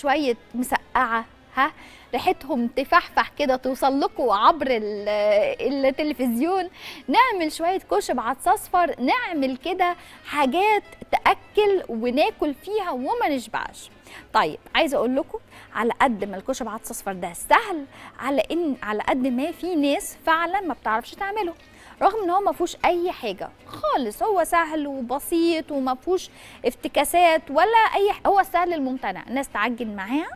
شوية مسقعة ها؟ ريحتهم تفحفح كده توصل لكم عبر ال- التلفزيون. نعمل شوية كشب عدس اصفر نعمل كده حاجات تأكل وناكل فيها وما نشبعش. طيب عايزة أقول لكم على قد ما الكشب عدس اصفر ده سهل على إن على قد ما في ناس فعلا ما بتعرفش تعمله. رغم إن هو ما فيهوش أي حاجة خالص. هو سهل وبسيط وما فيهوش افتكاسات ولا أي ح- هو سهل الممتنع. الناس تعجن معاه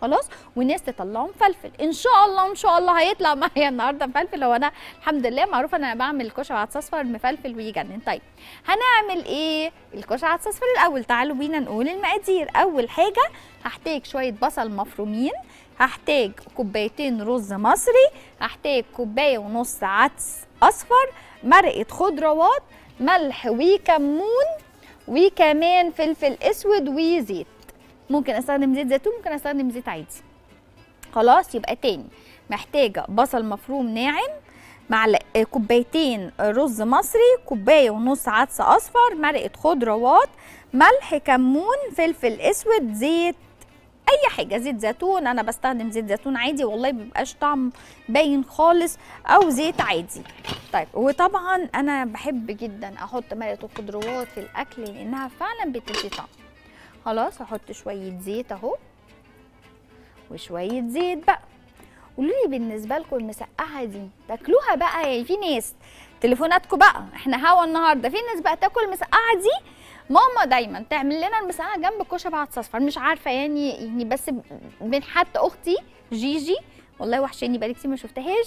خلاص والناس تطلعه مفلفل إن شاء الله إن شاء الله هيطلع معايا النهارده مفلفل هو أنا الحمد لله معروفه ان أنا بعمل كشري عدس اصفر مفلفل ويجنن. طيب هنعمل إيه؟ الكشري عدس اصفر الأول. تعالوا بينا نقول المقادير. أول حاجة هحتاج شوية بصل مفرومين هحتاج كوبايتين رز مصري هحتاج كوباية ونص عدس أصفر مرقة خضروات ملح وكمون وكمان فلفل أسود وزيت. ممكن أستخدم زيت زيتون ممكن أستخدم زيت عادي. خلاص يبقى تاني. محتاجة بصل مفروم ناعم معلق آه، كوبايتين رز مصري كوباية ونص عدس أصفر مرقة خضروات ملح كمون فلفل أسود زيت أي حاجة زيت زيتون أنا بستخدم زيت زيتون عادي والله مبيبقاش طعم باين خالص أو زيت عادي. طيب وطبعا أنا بحب جدا أحط مرقه الخضروات في الأكل لأنها فعلا بتدي طعم. خلاص هحط شوية زيت أهو وشوية زيت بقى. قولوا لي بالنسبة لكم المسقعة دي تاكلوها بقى يعني في ناس تليفوناتكم بقى إحنا هوا النهارده في ناس بقى تاكل المسقعة دي ماما دايما تعمل لنا المسقعه جنب كشري عدس اصفر مش عارفة يعني يعني بس من حتى أختي جيجي والله وحشاني بقالي كتير ما شفتهاش.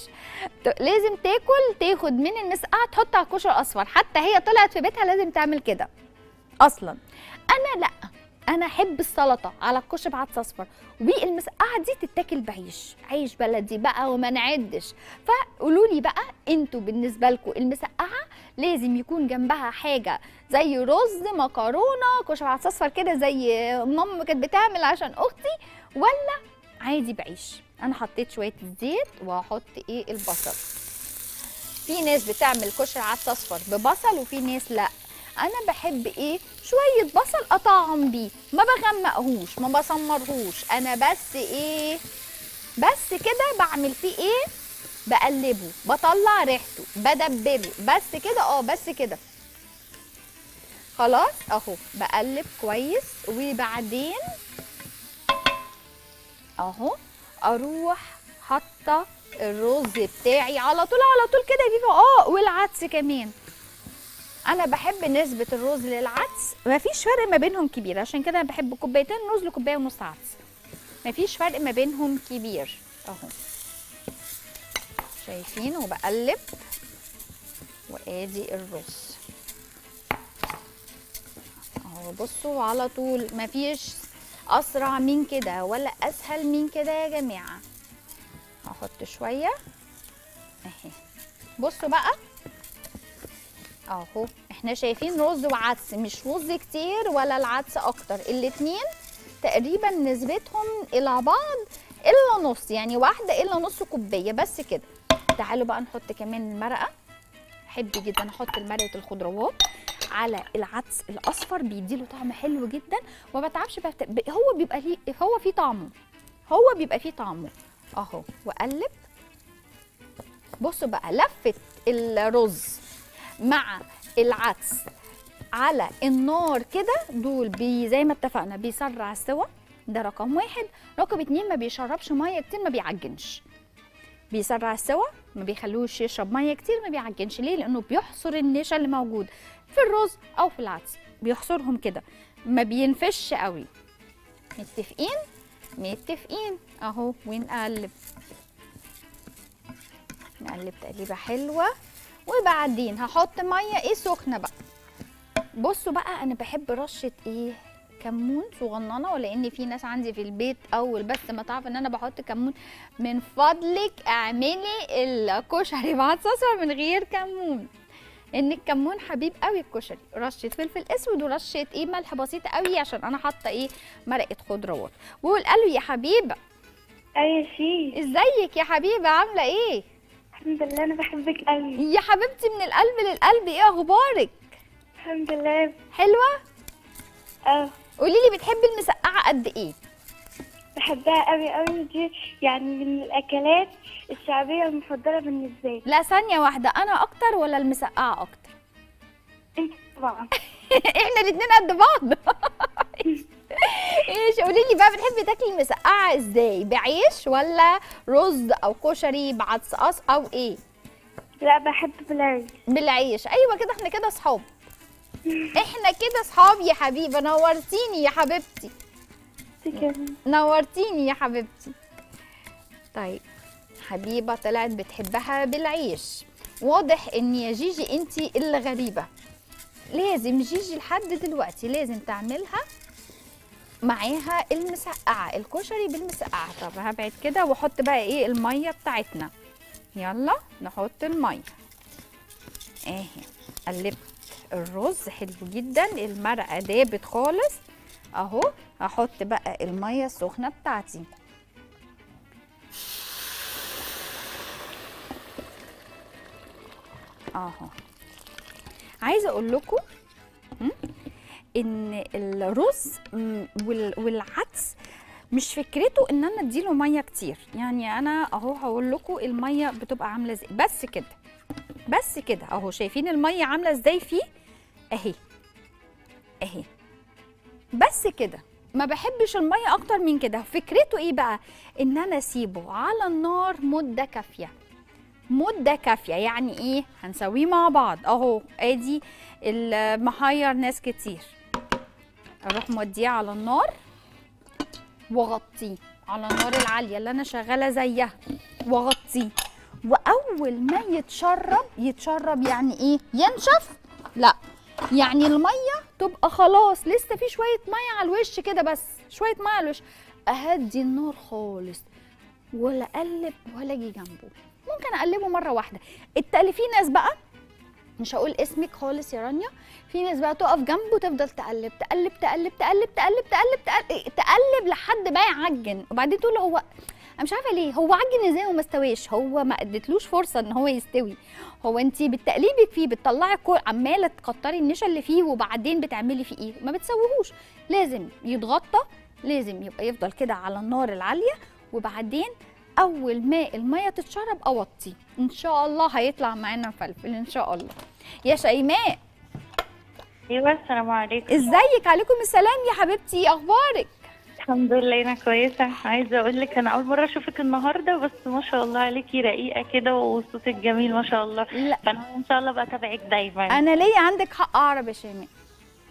لازم تاكل تاخد من المسقعه تحط على الكشري الأصفر. حتى هي طلعت في بيتها لازم تعمل كده. أصلا أنا لأ. أنا أحب السلطة على الكشري بعدس اصفر والمسقعة دي تتاكل بعيش. عيش بلدي بقى وما نعدش. فقولوا لي بقى أنتوا بالنسبة لكم المسقعة لازم يكون جنبها حاجة زي رز مكرونة كشري اصفر كده زي ماما كانت بتعمل عشان أختي ولا عادي بعيش. أنا حطيت شوية زيت وهحط إيه؟ البصل. في ناس بتعمل كشري عدس اصفر ببصل وفي ناس لأ. أنا بحب إيه؟ شوية بصل أطعم بيه. ما بغمقهوش ما بسمرهوش أنا بس إيه؟ بس كده بعمل فيه إيه؟ بقلبه بطلع ريحته بدبله بس كده؟ آه بس كده. خلاص أهو بقلب كويس. وبعدين أهو أروح حاطة الرز بتاعي على طول على طول كده بيبقى آه والعدس كمان. أنا بحب نسبة الرز للعدس. مفيش فرق ما بينهم كبير. عشان كده أنا بحب كوبايتين رز لكوباية ونص عدس. مفيش فرق ما بينهم كبير. أهو. شايفين وبقلب وآدي الرز. أهو بصوا على طول مفيش أسرع من كده ولا أسهل من كده يا جماعة. هحط شوية. أهي. بصوا بقى. أهو إحنا شايفين رز وعدس مش رز كتير ولا العدس أكتر. الاتنين تقريبا نسبتهم إلى بعض إلا نص يعني واحدة إلا نص كوباية بس كده. تعالوا بقى نحط كمان المرقة. احب جدا أحط مرقه الخضروات على العدس الأصفر بيديله طعم حلو جدا. وما بتعبش بقى هو بيبقى ليه هو فيه طعمه هو بيبقى فيه طعمه. أهو وأقلب. بصوا بقى لفه الرز مع العدس على النار كده. دول بي زي ما اتفقنا بيسرع السوا. ده رقم واحد. رقم اتنين ما بيشربش مية كتير ما بيعجنش. بيسرع السوا ما بيخلوش يشرب مية كتير ما بيعجنش. ليه؟ لأنه بيحصر النشا اللي موجود في الرز أو في العدس. بيحصرهم كده. ما بينفش قوي. متفقين؟ متفقين. أهو ونقلب. نقلب تقليبة حلوة. وبعدين هحط مية إيه سخنة بقى. بصوا بقى أنا بحب رشة إيه؟ كمون صغننة ولأن في ناس عندي في البيت أول بس ما تعرف إن أنا بحط كمون. من فضلك اعملي الكشري بعدس اصفر من غير كمون. ان الكمون حبيب قوي الكشري. رشة فلفل أسود ورشة إيه ملح بسيطة قوي عشان أنا حاطة إيه مرقة خضروات. وقالوا يا حبيبة. أيوه شيف إزيك يا حبيبة؟ عاملة إيه؟ الحمد لله أنا بحبك قوي. يا حبيبتي من القلب للقلب إيه أخبارك؟ الحمد لله. حلوة؟ أه. قولي لي بتحبي المسقعة قد إيه؟ بحبها قوي قوي دي يعني من الأكلات الشعبية المفضلة بالنسبة لي. لا ثانية واحدة أنا أكتر ولا المسقعة أكتر؟ أنت طبعا. إحنا الاثنين قد بعض. إيش قولي لي بقى بتحبي تاكلي المسقعة إزاي؟ بعيش ولا رز أو كشري بعدس قص أو إيه؟ لا بحب بالعيش. بالعيش. أيوه كده إحنا كده اصحاب إحنا كده اصحاب يا حبيبة نورتيني يا حبيبتي. نورتيني يا حبيبتي. طيب حبيبة طلعت بتحبها بالعيش. واضح إن يا جيجي انتي اللي غريبه لازم جيجي لحد دلوقتي لازم تعملها معاها المسقعة الكشري بالمسقعة. طب هبعد كده وأحط بقى إيه المية بتاعتنا. يلا نحط المية. اهي قلبت. الرز حلو جدا. المرقة دابت خالص. أهو هحط بقى المية السخنة بتاعتي. أهو. عايزة أقول لكم إن الرز والعدس مش فكرته إن أنا أديله مية كتير. يعني أنا أهو هقول لكم المية بتبقى عاملة إزاي. بس كده. بس كده. اهو شايفين المية عاملة إزاي فيه؟ اهي. اهي. بس كده. ما بحبش المية أكتر من كده. فكرته إيه بقى؟ إن أنا أسيبه على النار مدة كافية. مدة كافية. يعني إيه؟ هنسويه مع بعض. اهو. ادي المحير ناس كتير. أروح موديه على النار واغطيه. على النار العالية اللي أنا شغالة زيها. واغطيه. وأول ما يتشرب يتشرب يعني إيه؟ ينشف؟ لا. يعني المية تبقى خلاص لسه في شوية مية على الوش كده بس شوية مية على الوش. أهدي النار خالص. ولا أقلب ولا أجي جنبه. ممكن أقلبه مرة واحدة. التقلي في ناس بقى مش هقول اسمك خالص يا رانيا. في ناس بقى تقف جنبه وتفضل تقلب تقلب تقلب تقلب تقلب تقلب تقلب, تقلب لحد ما يعجن. وبعدين تقول هو أنا مش عارفة ليه. هو عجن إزاي وما استويش هو ما اديتلوش فرصة إن هو يستوي. هو انت بالتقليبك فيه بتطلعي كل عمالة تكتري النشا اللي فيه وبعدين بتعملي فيه إيه؟ ما بتسويهوش. لازم يتغطى لازم يبقى يفضل كده على النار العالية وبعدين أول ما المية تتشرب أوطي. إن شاء الله هيطلع معانا مفلفل إن شاء الله. يا شيماء. أيوه السلام عليكم. إزيك؟ عليكم السلام يا حبيبتي. أخبارك؟ الحمد لله أنا كويسة. عايزة أقول لك أنا أول مرة أشوفك النهارده بس ما شاء الله عليكي رقيقة كده وصوتك جميل ما شاء الله. لا. فأنا إن شاء الله بقى دايما. أنا ليا عندك حق أعرف يا شيماء؟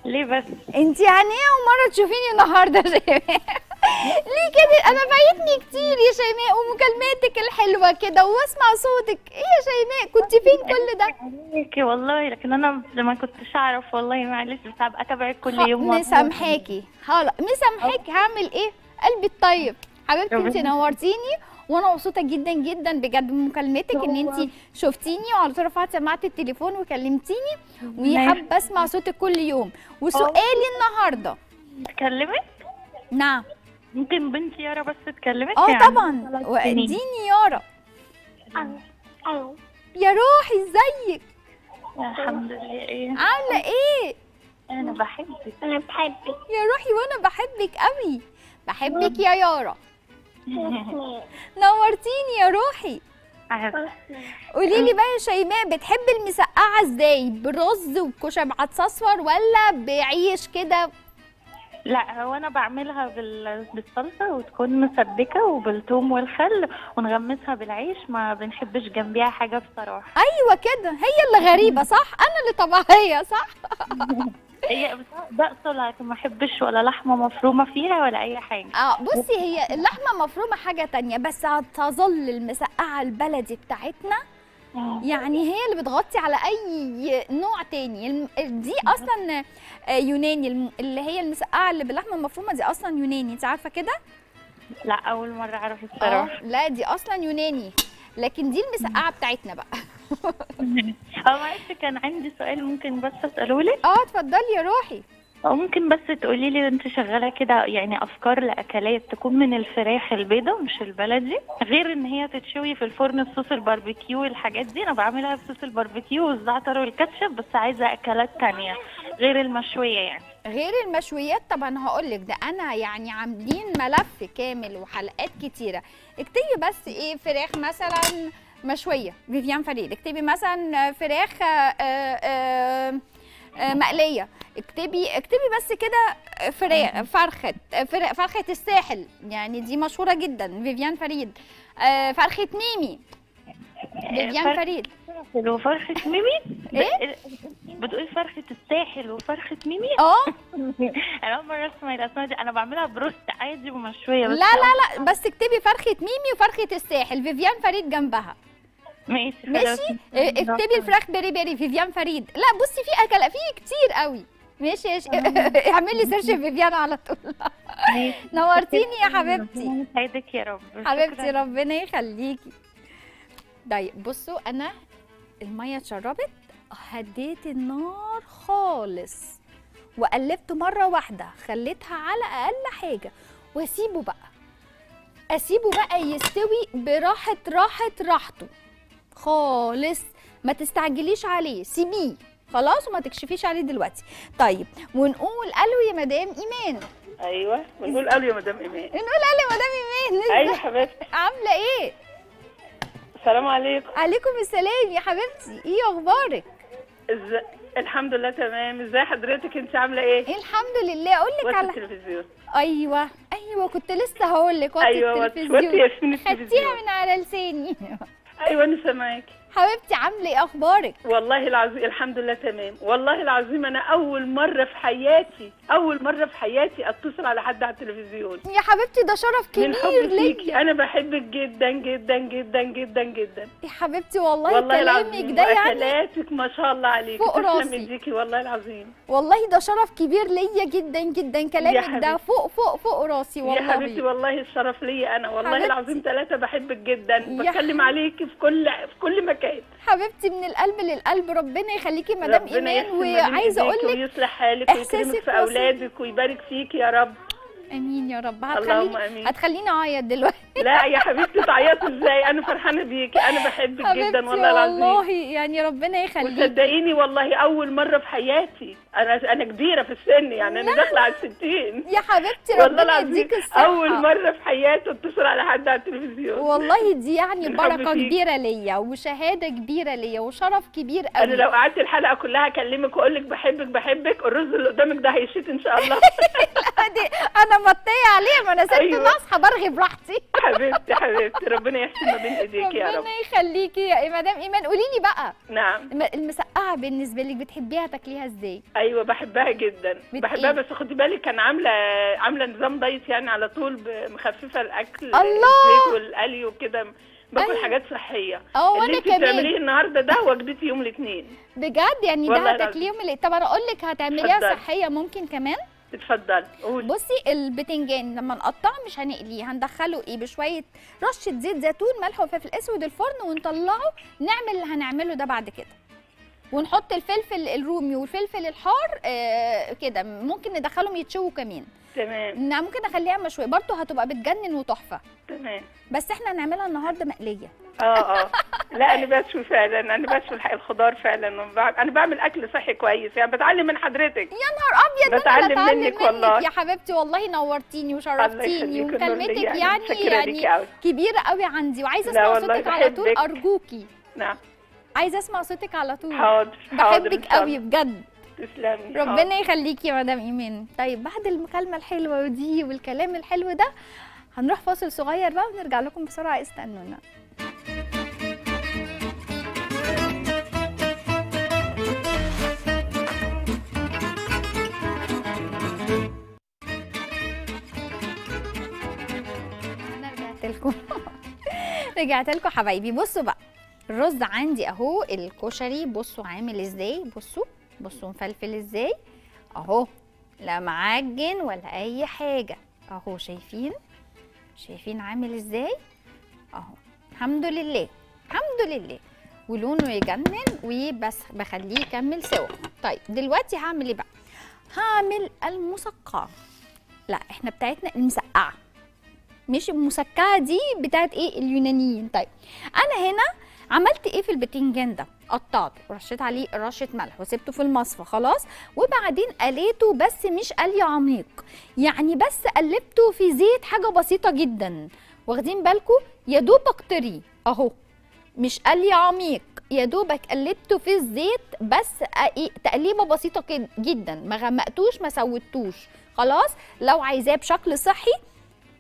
ليه بس؟ انت يعني إيه أول مرة تشوفيني النهارده يا شيماء؟ ليه كده؟ أنا فايتني كتير يا شيماء ومكالماتك الحلوة كده واسمع صوتك. إيه يا شيماء؟ كنت فين كل ده؟ عليكي والله لكن أنا ما كنتش أعرف والله معلش بس هبقى أتابعك كل يوم. مسامحاكي خلاص مسامحاكي هعمل إيه؟ قلبي الطيب. حبيبتي انت نورتيني وأنا مبسوطة جدا جدا بجد بمكالمتك إن انت شفتيني وعلى طول رفعت سماعة التليفون وكلمتيني. وحابه أسمع صوتك كل يوم. وسؤالي النهارده. تكلمك نعم. ممكن بنتي يارا بس تكلمك آه يعني. طبعا. واديني يارا. ألو. يا روحي ازيك؟ الحمد لله. إيه؟ عاملة إيه؟ أنا بحبك. أنا بحبك. يا روحي وأنا بحبك قوي بحبك يا يارا. نورتيني يا روحي. قولي لي بقى يا شيماء بتحبي المسقعة إزاي؟ برز وكشري بعدس أصفر ولا بعيش كده؟ لا هو أنا بعملها بال... بالصلصة وتكون مسبكة وبالثوم والخل ونغمسها بالعيش ما بنحبش جنبيها حاجة بصراحة. أيوه كده هي اللي غريبة صح؟ أنا اللي طبيعية صح؟ هي بقصة لكن ما أحبش ولا لحمة مفرومة فيها ولا أي حاجة. آه بصي هي اللحمة مفرومة حاجة تانية بس هتظل المسقعة البلدي بتاعتنا يعني هي اللي بتغطي على أي نوع تاني. دي أصلا آه، يوناني. اللي هي المسقعة اللي باللحمة المفرومة دي أصلا يوناني. انت عارفة كده؟ لا أول مرة أعرف الصراحة. لا دي أصلا يوناني. لكن دي المسقعة بتاعتنا بقى. أه معلش كان عندي سؤال ممكن بس اساله لك آه اتفضلي يا روحي. أو ممكن بس تقولي لي انت شغالة كده يعني أفكار لأكلات تكون من الفراخ البيضة مش البلدي؟ غير إن هي تتشوي في الفرن بصوص الباربيكيو والحاجات دي أنا بعملها بصوص الباربيكيو والزعتر والكاتشب بس عايزة أكلات تانية غير المشوية يعني. غير المشويات؟ طبعا هقول لك ده أنا يعني عاملين ملف كامل وحلقات كتيرة. اكتبي بس إيه فراخ مثلا مشوية. فيفيان فريد اكتبي مثلا فراخ آه، آه، آه، مقلية. اكتبي اكتبي بس كده فراخ فرخة فرخ- فرخة الساحل. يعني دي مشهورة جدا. فيفيان فريد. آه، فرخة ميمي. فيفيان فرخة فريد. الساحل وفرخة ميمي؟ إيه؟ بتقولي فرخة الساحل وفرخة ميمي؟ آه. أنا أول مرة أسمع الأسماء دي. أنا بعملها بروست عادي ومشوية لا بس لا لا. بس اكتبي فرخة ميمي وفرخة الساحل. فيفيان فريد جنبها. ماشي ماشي. إيه، اكتبي الفراخ بيري بيري فيفيان فريد. لا بصي في أكل في كتير قوي. ماشي يا اعملي search فيفيان على طول. ماشي. نورتيني يا حبيبتي. يسعدك يا رب. حبيبتي. ربنا يخليكي. طيب بصوا أنا المية اتشربت هديت النار خالص وقلبت مرة واحدة خليتها على أقل حاجة. وأسيبه بقى. أسيبه بقى يستوي براحة راحة راحته. خالص. ما تستعجليش عليه. سيبيه خلاص وما تكشفيش عليه دلوقتي. طيب ونقول ألو يا مدام إيمان. أيوه بنقول قالوا يا مدام إيمان. نقول ألو يا مدام إيمان. أيوه حبيبتي. عاملة إيه؟ السلام عليكم. عليكم السلام يا حبيبتي. إيه أخبارك؟ إزاي الحمد لله تمام. إزاي حضرتك؟ أنت عاملة إيه؟ الحمد لله. أقول لك على التلفزيون. أيوه أيوه كنت لسه هقول لك وقت أيوه وقت التلفزيون. ياسمين خدتيها من على لساني. أيوه أنا سامعاكي. حبيبتي عاملة إيه أخبارك؟ والله العظيم الحمد لله تمام. والله العظيم أنا أول مرة في حياتي أول مرة في حياتي أتصل على حد على التلفزيون. يا حبيبتي ده شرف من كبير حب فيكي. ليا أنا بحبك جدا جدا جدا جدا جدا. يا حبيبتي والله, والله كلامك العظيم ده يعني وأكلاتك ما شاء الله عليكي. فوق راسي. ايديكي والله العظيم. والله ده شرف كبير ليا جدا جدا. كلامك ده. فوق فوق فوق راسي يا حبيبتي والله والله الشرف ليا أنا. والله حبيبتي. العظيم ثلاثة بحبك جدا. بتكلم عليكي في كل في كل مكان. حبيبتي من القلب للقلب. ربنا يخليكي مدام ربنا إيمان. وعايزة أقول لك ويصلح حالك ويكرمك في. أولادك ويبارك فيكي يا رب. آمين يا رب. هتخليني. هتخليني أعيط دلوقتي. لا يا حبيبتي تعيطي إزاي؟ أنا فرحانة بيكي أنا بحبك جدا والله العظيم. والله يعني ربنا يخليكي وصدقيني والله أول مرة في حياتي. أنا أنا كبيرة في السن يعني أنا داخلة على الستين. يا حبيبتي ربنا يديك الصحة. أول مرة في حياتي اتصل على حد على التلفزيون. والله دي يعني فيك. كبيرة ليا وشهادة كبيرة ليا وشرف كبير أنا قوي. لو قعدت الحلقة كلها أكلمك واقول لك بحبك بحبك الرز اللي قدامك ده هيشيط إن شاء الله. أنا مطية عليه ما أنا ست أيوة. ناصحة برغي براحتي. حبيبتي حبيبتي ربنا يحسن ما بين ايديك يا رب. ربنا يخليكي يا مدام إيمان. قولي لي بقى نعم. الم- المسقعة بالنسبة لك بتحبيها تاكليها إزاي؟ أيوه بحبها جدا. بحبها إيه؟ بس خدي بالك كان عاملة عاملة نظام دايت يعني على طول مخففة الأكل الله! الزيت والقلي وكده. باكل أيوة. حاجات صحية. آه اللي وأنا كمان. بتعمليه النهارده ده وجبتي يوم الاثنين بجد؟ يعني ده والله هتاكليهم اللي طب أنا أقول لك هتعمليها. صحية ممكن كمان؟ اتفضلي قولي بصي البتنجان لما نقطعه مش هنقليه هندخله إيه بشوية رشة زيت زيتون ملح وفلفل أسود الفرن ونطلعه نعمل اللي هنعمله ده بعد كده. ونحط الفلفل الرومي والفلفل الحار آه كده ممكن ندخلهم يتشووا كمان. تمام. ممكن نخليها مشوية برضه هتبقى بتجنن وتحفة. تمام. بس إحنا هنعملها النهارده مقلية. آه آه. لا أنا بشوي فعلا أنا بشوي الخضار فعلا أنا بعمل أكل صحي كويس يعني بتعلم من حضرتك يا نهار أبيض بتعلم منك منك والله. يا حبيبتي والله نورتيني وشرفتيني ومكالمتك يعني يعني أوي. كبيرة قوي عندي وعايزة أسمع صوتك على طول. أرجوكي نعم عايزة أسمع صوتك على طول حاضر بحبك قوي. بجد تسلمي. ربنا يخليكي يا مدام إيمان طيب بعد المكالمة الحلوة دي والكلام الحلو ده هنروح فاصل صغير بقى ونرجع لكم بسرعة استنونا رجعت لكم حبايبي. بصوا بقى الرز عندي اهو الكشري. بصوا عامل إزاي؟ بصوا بصوا مفلفل إزاي؟ اهو لا معجن ولا اي حاجة. اهو شايفين؟ شايفين عامل إزاي؟ اهو الحمد لله الحمد لله. ولونه يجنن وبس بخليه يكمل سوا. طيب دلوقتي هعمل إيه بقى؟ هعمل المسقعة. لا إحنا بتاعتنا المسقعه مش المسكعه دي بتاعت إيه؟ اليونانيين. طيب أنا هنا عملت إيه في البتنجان ده؟ قطعته ورشيت عليه رشة ملح وسبته في المصفى خلاص. وبعدين قليته بس مش قلي عميق. يعني بس قلبته في زيت حاجة بسيطة جدا. واخدين بالكم يا دوبك طري أهو. مش قلي عميق. يا دوبك قلبته في الزيت بس أ- تقليبة بسيطة جدا. ما غمقتوش ما سوتوش خلاص لو عايزاه بشكل صحي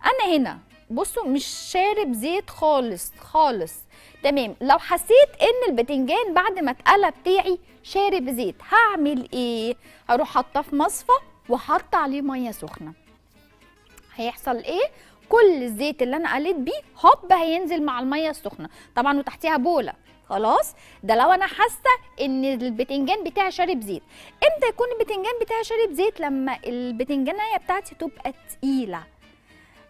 أنا هنا. بصوا مش شارب زيت خالص خالص. تمام. لو حسيت ان البتنجان بعد ما اتقلى بتاعي شارب زيت هعمل إيه؟ هروح حاطاه في مصفى وحاطه عليه ميه سخنة. هيحصل إيه؟ كل الزيت اللي أنا قليت بيه هوب هينزل مع الميه السخنة. طبعا وتحتيها بوله. خلاص؟ ده لو أنا حاسة ان البتنجان بتاعي شارب زيت. إمتى يكون البتنجان بتاعي شارب زيت؟ لما البتنجانية بتاعتي تبقى تقيلة.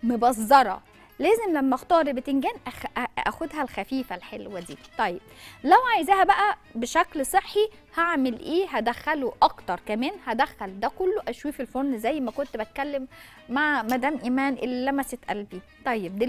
مبزرة. لازم لما اختار بتنجان أخ... أ- أخدها الخفيفة الحلوة دي. طيب لو عايزاها بقى بشكل صحي هعمل إيه؟ هدخله أكتر كمان. هدخل ده كله أشويه في الفرن زي ما كنت بتكلم مع مدام إيمان اللي لمست قلبي. طيب